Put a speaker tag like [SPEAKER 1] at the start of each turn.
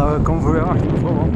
[SPEAKER 1] euh, quand on verra vraiment.